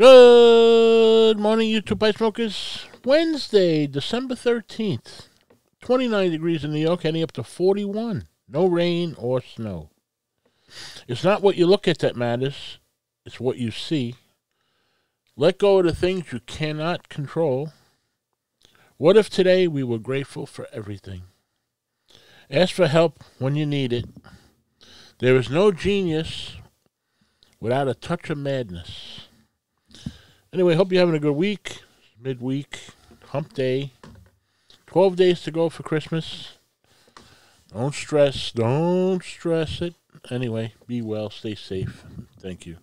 Good morning, YouTube Pipe Smokers. Wednesday, December 13th. 29 degrees in New York, heading up to 41. No rain or snow. It's not what you look at that matters, it's what you see. Let go of the things you cannot control. What if today we were grateful for everything? Ask for help when you need it. There is no genius without a touch of madness. Anyway, hope you're having a good week. Midweek, hump day. 12 days to go for Christmas. Don't stress. Don't stress it. Anyway, be well. Stay safe. Thank you.